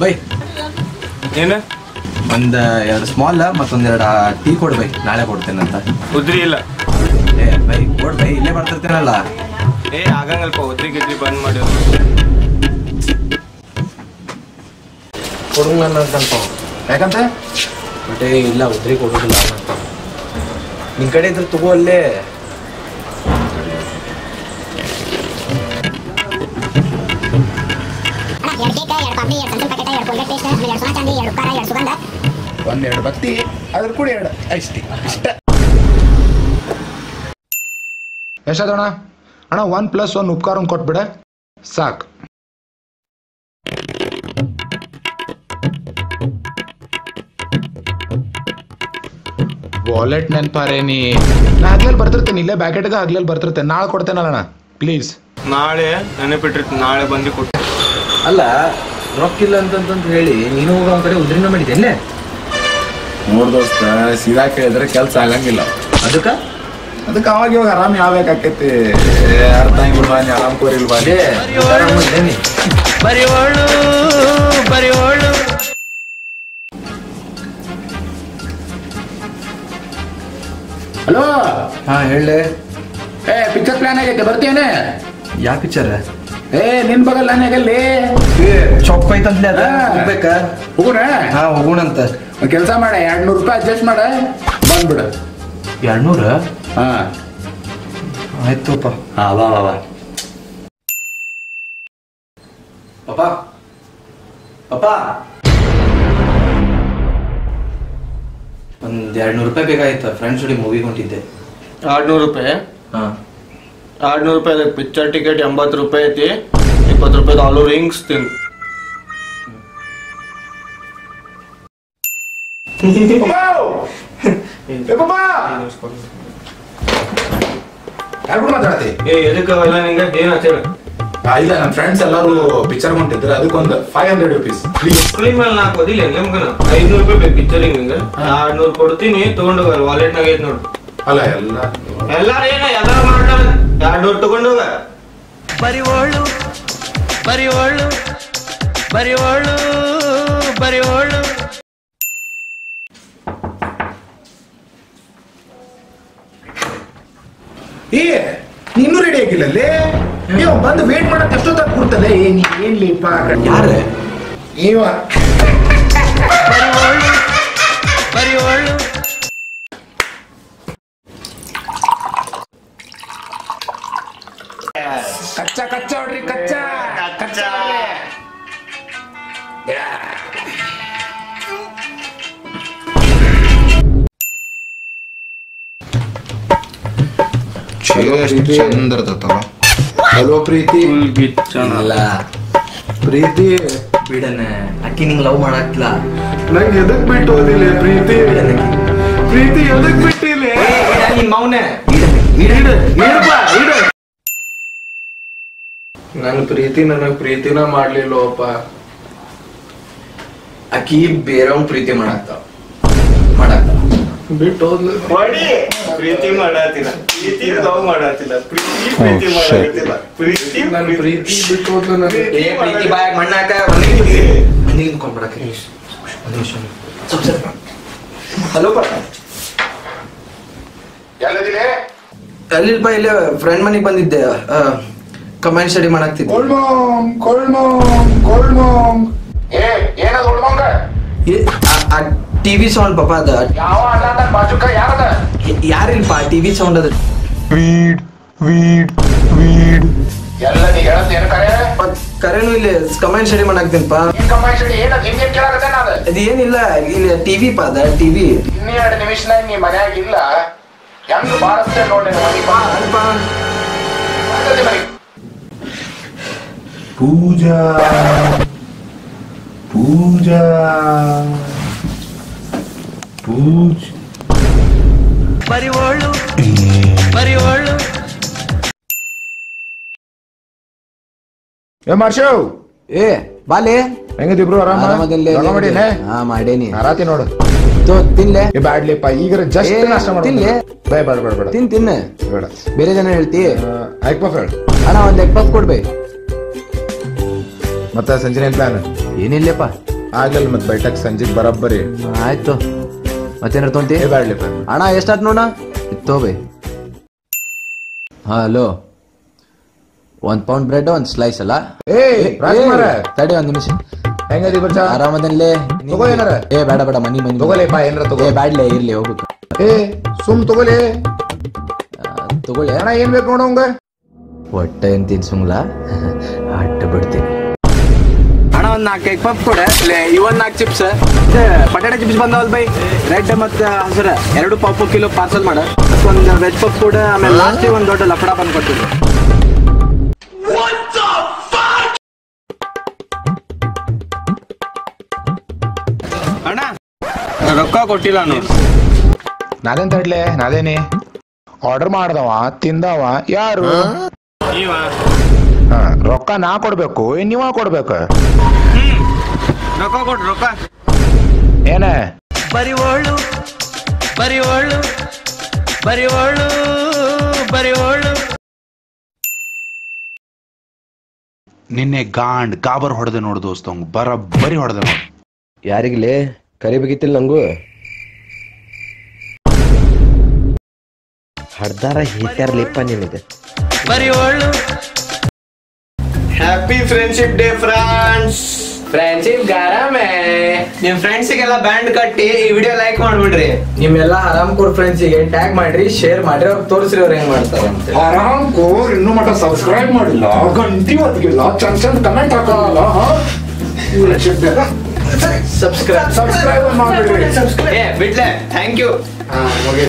By. ಏನು? ಒಂದು ಎರಡು ಸ್ಮಾಲ್ ಮತ್ತೊಂದ್ ಎರಡು ಟೀ ಕೊಡು ಬೈ. ನಾಳೆ ಕೊಡ್ತೇನಂತ ಉದ್ರಿ ಇಲ್ಲ. ಏ ಬೈ ಕೊಡ್ ಬೈ. ಇಲ್ಲೇ ಬರ್ತಿರ್ತೀನಲ್ಲ. ಏ ಆಗಂಗಲ್ಪ ಉದ್ರಿ ಗಿದ್ರಿ ಬಂದ್ ಮಾಡಿ. ಕೊಡು ಅಂತಂತ ಅಂತ ಯಾಕಂತ? ಮತ್ತೆ ಇಲ್ಲ ಉದ್ರಿ ಕೊಡೋದಿಲ್ಲ ನಿನ್ ಕಡೆ ಇದ್ರೆ ತಗೋ ಅಲ್ಲೇ. ಎರಡು ಆಮೇಲೆ ಎರಡು ಸೋನಾ ಖಾರ ಎರಡು ಸುಗಂಧ ಒಂದೆರಡು ಬತ್ತಿ ಅದ್ರ ಕೂಡ ಎರಡು. ಐಸ್ಟಿ ಇಷ್ಟ. ಎಷ್ಟಾದಣ ಅಣ್ಣ ಒನ್ ಪ್ಲಸ್ ಒನ್ ಉಪಕಾರ ಒಂದು ಕೊಟ್ಬಿಡ. ಸಾಕ್. ವಾಲೆಟ್ ನೆನ್ಪಾರೆ ನೀ. ನಾ ಹಗ್ಲಲ್ಲಿ ಬರ್ತಿರ್ತೇನೆ ಇಲ್ಲೇ ಬ್ಯಾಕೆಟ್ಗೆ ಹಗ್ಲಲ್ಲಿ ಬರ್ತಿರ್ತೇನೆ. ನಾಳೆ ಕೊಡ್ತೇನಲ್ಲ ಅಣ್ಣ ಪ್ಲೀಸ್ ನಾಳೆ ನೆನಪಿಟ್ಟಿರ್ತೀನಿ ನಾಳೆ ಬಂದು ಕೊಟ್ಟು ಅಲ್ಲ ರೊಕ್ಕಿಲ್ಲ ಅಂತಂತ ಹೇಳಿ ನೀನು ಹೋಗೋ ಅವ್ನ ಕಡೆ ಉದ್ರಿನ ಮಾಡಿದ್ದೆ ನೋಡ್ ದೋಸ್ತ ಸೀದಾ ಕೇಳಿದ್ರೆ ಕೆಲಸ ಆಗಂಗಿಲ್ಲ. ಅದಕ್ಕ? ಅದಕ್ಕೆ ಅವಾಗ ಇವಾಗ ಆರಾಮ್ ಯಾವ್ಯಾಕೈತಿ ಅರ್ಥ ಆಗಿಲ್ವಾ ನೀ ಆರಾಮ್ ಆರಾಮಿದ್ದೇನೆ. ಬರಿವೋಳು ಬರಿವೋಳು ಹಲೋ? ಹಾ ಹೇಳಿ. ಏ ಪಿಕ್ಚರ್ ಪ್ಲಾನ್ ಆಗೈತೆ ಬರ್ತೇನೆ ಯಾವ ಪಿಕ್ಚರ್ ಏ ನಿನ್ ಬಗಲ್ ನನಗಲ್ಲಿ ಚೊಪ್ಪ ಐತಂತ್ಲೆ ಅದ. ಹಾ. ಹೋಗ್ಬೇಕ? ಹೋಗೋಣ ಹಾ ಹೋಗೋಣಂತ ಅಂತ. ಕೆಲಸ ಮಾಡ ಎರಡ್ ನೂರು ರೂಪಾಯಿ ಅಡ್ಜಸ್ಟ್ ಮಾಡ ಬಂದ್ಬಿಡು. ಎರಡ್ನೂರ? ಹಾ. ಆಯ್ತುಪ್ಪ. ಹಾ ಬಾ ಬಾ ಬಾ. ಪಪ್ಪ. ಪಪ್ಪ. ಒಂದ್ ಎರಡ್ನೂರು ರೂಪಾಯಿ ಬೇಕಾಗಿತ್ತು. ಫ್ರೆಂಡ್ಸ್ ಜೊತೆ ಮೂವಿಗೆ ಹೊಂಟಿದ್ದೆ. ಎರಡ್ನೂರು ರೂಪಾಯಿ? ಹಾ. ಆರ್ನೂರು ರೂಪಾಯಿ ಅದಕ್ಕೆ ಪಿಕ್ಚರ್ ಟಿಕೆಟ್ ಎಂಬತ್ತು ರೂಪಾಯಿ ಐತಿ. ಇಪ್ಪತ್ತು ರೂಪಾಯಿ ಆಲೂ ರಿಂಗ್ಸ್ ತಿನ್ ಯಾರು ಮಾತಾಡತಿ? ಏ ಎದಕ್ಕೆ ಅವೆಲ್ಲ ನಿಂಗೆ? ಏನ್ ಹೇಳಿ? ಇಲ್ಲ ನನ್ನ ಫ್ರೆಂಡ್ಸ್ ಎಲ್ಲರೂ ಪಿಕ್ಚರ್ ಹೊಂಟಿದ್ರು ಅದಕ್ಕೊಂದು ಫೈವ್ ಹಂಡ್ರೆಡ್ ರುಪೀಸ್ ಮಕ್ಳಿ ಮೇಲೆ ನಾಲ್ಕು ಓದಿಲ್ಲ ನಿಮ್ಗನ ಐದ್ನೂರು ರೂಪಾಯಿ ಬೇಕು ಪಿಕ್ಚರಿಂಗ್ ನಿಂಗೆ. ಆರ್ನೂರು ಕೊಡ್ತೀನಿ ತಗೊಂಡೋಗ ವಾಲೆಟ್ನಾಗ ಐತೆ ನೋಡು. ಅಲ್ಲ ಎಲ್ಲ. ಎಲ್ಲಾರು ಏನ ಎಲ್ಲಾರು ಮಾಡ್ತಾರ. ಎರಡ್ನೂರು ತಗೊಂಡೋಗ ಬರಿವೋಳು ಬರಿವೋಳು ಬರಿವೋಳು ಬರಿವೋಳು ಏ ನೀನು ರೆಡಿ ಆಗಿಲ್ಲ ಲೇ ನೀವು ಬಂದು ವೇಟ್ ಮಾಡಕ್ ಎಷ್ಟೊತ್ತಾಗ ಕೂರ್ತದೆ ಏ ನೀ ಏನ್ಲಿಪ್ಪ ಯಾರು? ನೀವ ಬರಿವೋಳು ಬರಿವೋಳು ಕಚ್ಚಾ ಕಚ್ಚಾ ಹೊಡ್ರಿ ಕಚ್ಚಾ. ಕಚ್ಚಾ. ಚಂದ ಹಲೋ ಪ್ರೀತಿ. ಅಲ್ಲ ಪ್ರೀತಿ. ಬಿಡನೆ. ಅಕ್ಕಿ ನಿಂಗ್ ಲವ್ ಮಾಡಾಕ್ತಿಲ್ಲ. ನಂಗೆ ಎದಕ್ ಬಿಟ್ಟು ಹೋದಿಲ್ಲ ಪ್ರೀತಿ? ಪ್ರೀತಿ ಎದಕ್ ಬಿಟ್ಟಿಲ್ಲ ಮೌನ. ನನ್ ಪ್ರೀತಿ ನನಗ್ ಪ್ರೀತಿನ ಮಾಡ್ಲಿಲ್ಲಪ್ಪ ಅಕಿ ಬೇರೆವ್ ಪ್ರೀತಿ ಮಾಡಾಕ್ತಾವ ಮಾಡಾಕ್ತಾವ ಬಿಟ್ಟು ಹೋದ್ಲು ಮಾಡಿ ಪ್ರೀತಿ ಮಾಡಾತಿಲ್ಲ. ಪ್ರೀತಿ ಲವ್ ಮಾಡಾತಿಲ್ಲ. ಪ್ರೀತಿ ಪ್ರೀತಿ ಮಾಡಾತಿಲ್ಲ. ಪ್ರೀತಿ ನನ್ ಪ್ರೀತಿ. ಬಿಟ್ಟು ಹೋದ್ಲು ನನ್ ಏ ಪ್ರೀತಿ ಬಾಯ್ ಮಣ್ಣಾಕ ಒಂದೇ ಒಂದೇ ನಿಂತ್ಕೊಂಡ್ಬಿಡಕ್ಕೆ ಒಂದ್ ನಿಮಿಷ ಸ್ವಲ್ಪ ಸ್ವಲ್ಪ. ಹಲೋ ಪಾ. ಎಲ್ಲದಿಲೆ ಅಲ್ಲಿಲ್ಪ ಇಲ್ಲೇ ಫ್ರೆಂಡ್ ಮನೆಗೆ ಬಂದಿದ್ದೆ. Comment study ಮಾಡಾಕ್ತಿದ್ದೆ. ಕೊಳ್ಮೋಂಗ್ ಕೊಳ್ಮೋಂಗ್ ಕೊಳ್ಮೋಂಗ್ ಏ ಏನದು ಉಳ್ಮೋಂಗ ಟಿವಿ ಸೌಂಡ್ ಪಾಪ ಅದ. ಯಾವ ಅಣ್ಣ ಬಾಜುಕ ಯಾರದ? ಯಾರಿಲ್ಪ ಟಿವಿ ಸೌಂಡ್ ಅದ? ವೀಡ್ ವೀಡ್ ವೀಡ್ ಎಲ್ಲ ನೀ ಹೇಳದ್ ಏನ್ ಕರೆ? ಕರೆನು ಇಲ್ಲ ಕಮೆಂಟ್ ಸ್ಟಡಿ ಮಾಡಾಕ್ತೀನಪ್ಪ ಈ ಕಮಾಯಿಸಿ ಏನದ ಹಿಂಗೇನ್ ಕೇಳಾಕತ್ತೆ ನಾನು ಅದು? ಏನಿಲ್ಲ ಇಲ್ಲಿ ಟಿವಿ ಪಾ ಅದ ಟಿವಿ ಇನ್ನೇ ಎರಡು ನಿಮಿಷನಾಗ ನೀ ಮನ್ಯಾಗ ಇಲ್ಲ. ಹೆಂಗ್ ಬಾರಸ್ತೆ ನೋಡಿ ಮನಿ ಬಾ. ಅಲ್ಪ ಬಂದದೆ ಮನಿ. ಪೂಜಾ ಪೂಜಾ ಪೂಜ್. ಬರಿವೋಳು ಬರಿವೋಳು ಏ ಮಾಡ್ಸೇವ್ ಏ ಬಾಲೆ. ಹೆಂಗದಿಬ್ರು ಆರಾಮ? ಮಾಡೀನಿ ಹಾ ಮಾಡೇನಿ. ಆರಾತಿ ನೋಡು. ತಿನ್ಲೆ. ಬ್ಯಾಡ್ಲಿಪ್ಪ ಈಗ ಜಸ್ಟ್ ನಾಷ್ಟ ತಿನ್ಲೆ. ಬೇಡ ಬೇಡ ಬೇಡ. ತಿನ್ ತಿನ್ನ ಬೇಡ. ಬೇರೆ ಜನ ಹೇಳ್ತಿ. ಆಯ್ಕಪ್ಪ ಹೇಳ ಅಣ್ಣ ಒಂದ್ ಎಗ್ ಪಫ್ ಕೊಡ್ಬೇ. ಮತ್ತೆ ಸಂಜೆ ಪ್ಲಾನ್ ಏನಿಲ್ಲಪ್ಪ. ಆಗಲ್ಲ ಮತ್ತೆ ಬೈಟಕ್ ಸಂಜೆ ಬರಬ್ಬರಿ. ಆಯ್ತು. ಮತ್ತೇನಾರ ತೊಂತಿ ಏ ಬ್ಯಾಡ್ಲಿಪ್ಪ ಅಣ್ಣ ಎಷ್ಟಾತ್ ನೋಡ? ತೋಬೆ ಹಾ ಹಲೋ. ಒಂದ್ ಪೌಂಡ್ ಬ್ರೆಡ್ ಒಂದ್ ಸ್ಲೈಸ್ ಅಲ್ಲ? ತಡಿ ಒಂದ್ ನಿಮಿಷ. ಹೆಂಗದಿ ಬಚ್ಚ? ಆರಾಮದಲ್ಲೇ ತಗೋ ಏನಾರ. ಏ ಬೇಡ ಬೇಡ ಮನಿ ಮನಿ ತಗೋಲೇಪ್ಪ ಏನಾರ ತಗೋ. ಏ ಬ್ಯಾಡ್ಲೆ ಇರ್ಲಿ ಹೋಗು ಏ ಸುಮ್ ತಗೋಲೆ ತಗೊಳ್ಳಿ. ಅಣ್ಣ ಏನ್ ಬೇಕು ನೋಡೋಂಗ ಹೊಟ್ಟೆ ಏನ್ ತಿನ್ಸಂಗ್ಲ? ಅಟ್ಟ ಬಿಡ್ತೀನಿ. ಒಂದ್ ನಾಲ್ಕು ಎಗ್ ಪಪ್ ಕೊಡ ಇವನ್ ನಾಲ್ಕು ಚಿಪ್ಸ್ ಪಟಾಟೆ ಚಿಪ್ಸ್ ಬಂದವಲ್ ಬೈ. ರೆಡ್ ಮತ್ತೆ ಹಸಿರ. ಎರಡು ಪಪ್ಪು ಕಿಲೋ ಪಾರ್ಸಲ್ ಮಾಡ. ಒಂದು ವೆಜ್ ಪಪ್ ಕೂಡ ಆಮೇಲೆ ಲಾಸ್ಟ್ ಒಂದು ದೊಡ್ಡ ಲಫಡ ಬಂದ್ ಕೊಟ್ಟಿದ್ರು ಅಣ್ಣ ರೊಕ್ಕ ಕೊಟ್ಟಿಲ್ಲ ನಾನು ನಾದೇನ್ ತಡ್ಲೆ? ನಾದೇನಿ ಆರ್ಡರ್ ಮಾಡ್ದವ ತಿಂದವ ಯಾರು? ನೀವ? ಹಾ, ರೊಕ್ಕ ನಾ ಕೊಡ್ಬೇಕು ಏನ್ ನೀವ ಕೊಡ್ಬೇಕು? ರೊಕ್ಕ ಕೊಡ್ರಿ ರೊಕ್ಕ. ಏನ? ಬರಿವಳು ಬರಿವಳು ಬರಿವಳು ಬರಿವಳು. ನಿನ್ನೆ ಗಾಂಡ್ ಗಾಬರ್ ಹೊಡೆದ ನೋಡು ದೋಸ್ತ ಬರ ಬರಿ ಹೊಡೆದ ನೋಡು. ಯಾರಿಗ್ಲೇ? ಕರಿಬೇಕಿತ್ತಿಲ್ಲ ನಂಗೂ? ಹಡ್ದಾರ ಹಿಟ್ಟಾರ್ಲಿಪ್ಪ ನಿನಗೆ ಬರಿವೋಳು happy friendship day friends friendship ಗಾರಾಮೆ ನಿಮ್ ಫ್ರೆಂಡ್ಸಿಗೆಲ್ಲ ಬ್ಯಾಂಡ್ ಕಟ್ಟಿ ಈ ವಿಡಿಯೋ ಲೈಕ್ ಮಾಡ್ಬಿಡ್ರಿ. ನಿಮ್ಮೆಲ್ಲ ಆರಾಮ್ ಕೋರ್ ಫ್ರೆಂಡ್ಸಿಗೆ ಟ್ಯಾಗ್ ಮಾಡ್ರಿ ಶೇರ್ ಮಾಡ್ರಿ ಅವ್ರಿಗೆ ತೋರಿಸ್ರಿ ಅವ್ರು ಹೆಂಗ್ ಮಾಡ್ತಾರೆ ಅಂತ ಆರಾಮ್ ಕೋರ್ ಇನ್ನೂ ಮಟ್ಟ ಸಬ್ಸ್ಕ್ರೈಬ್ ಮಾಡಿಲ್ಲ. ಗಂಟಿ ಒದಗಿಲ್ಲ ಚಂದ ಚಂದ ಕಮೆಂಟ್ ಹಾಕೋದಿಲ್ಲ. ಸಬ್ಸ್ಕ್ರೈಬ್ ಸಬ್ಸ್ಕ್ರೈಬ್ ಮಾಡ್ಬಿಡ್ರಿ. ಏ ಬಿಡ್ಲೆ ಥ್ಯಾಂಕ್ ಯು